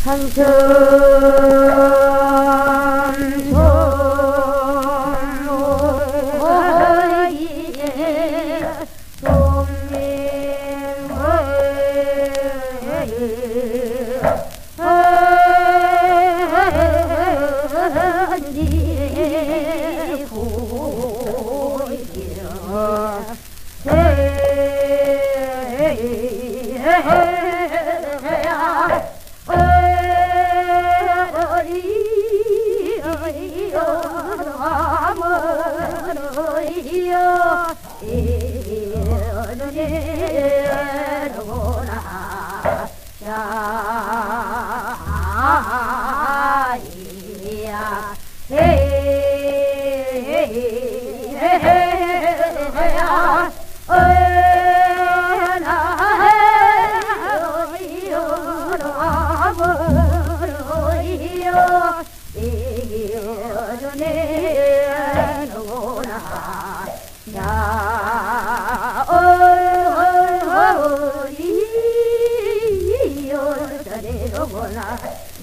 산천오이에 동맹의 고이여 어디였다내로구나 오이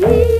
기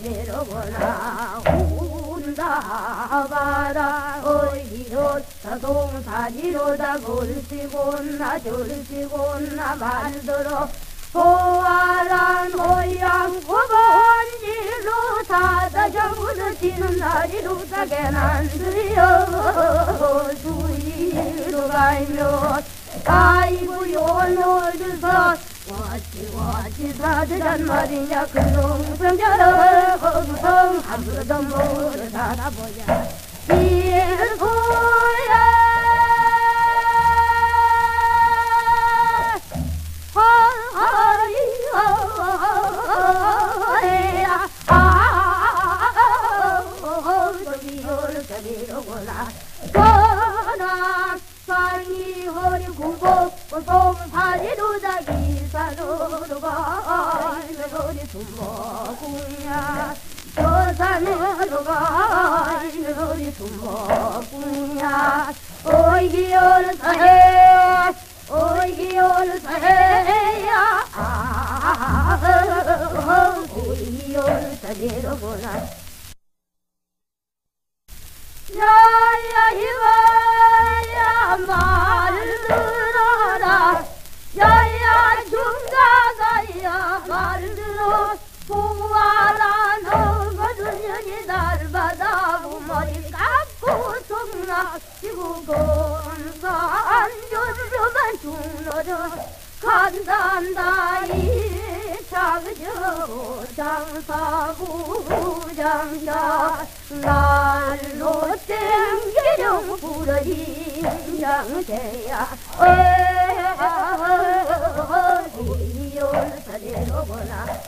내려보나 운다 바라 오이었다 동산이로다 골시고나 졸시고나 만들어 보아란 모양 고본지로 사다 정으로지는 날이로 드여 주위로 가면 아이고 요놀들서 와치 와치 사드란 말이냐 그놈 성자라 거구성 아무도 모르 살아보자 일고야. 산이 허리 굽고 솜사리로다 기 산으로 가 허리 숨먹구냐? 오이기열 사해 오이기열 사해야? 오이기열 사해로구나? 야야 이거야 말 너거든 년이 날마다 머리 깎고 속락지고 건산 요르만 죽너져 간단다 이 장저 장사부 장자 날로 땡기령 부러진 장제야. 어이 열사대로구나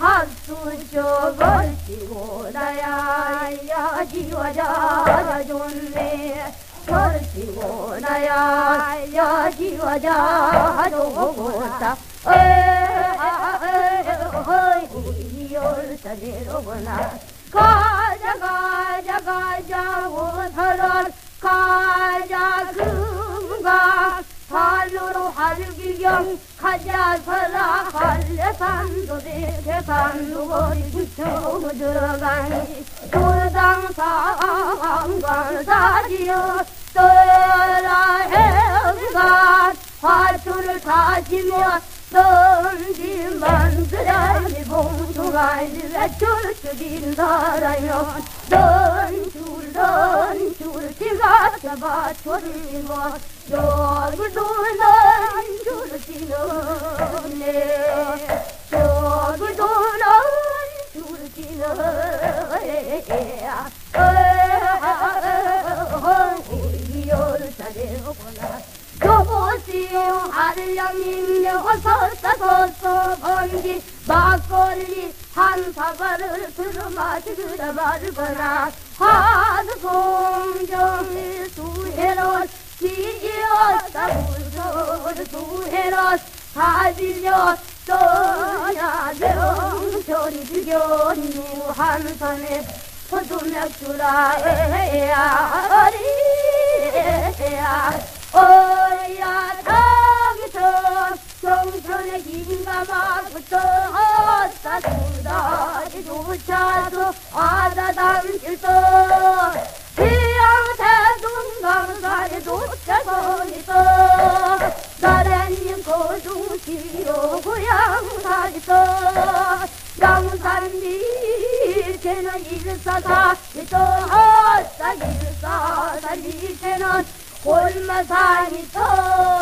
합수 저걸치고 나야 야지와자 좋네 걸치고 나야 야지와자 좋고다 어이 열사내로구나 가자 가자 가자 오서런 할기경 가자 서라 할래산도 대산도 거리 붙여 들어가니 돌당상관사지여 떠라 해가 화투를 타시며 떠 아니라 줄줄인 사람이면 넌줄넌줄 지가 잡아 졸리고 넌 줄지는 얼굴도 넌 줄지는 열사되구나 여보시오 한량님 여서서 서서 번지 막걸리 한 사발을 들어 마시그라 말거나 하드 송정이 수해로 지었다. 불소를 수해로 다 빌려 떠야 명절이 죽여누 한 손에 포도맥주라 에야 밑에는 일사사 어따 일사사 밑에는 골마산 있어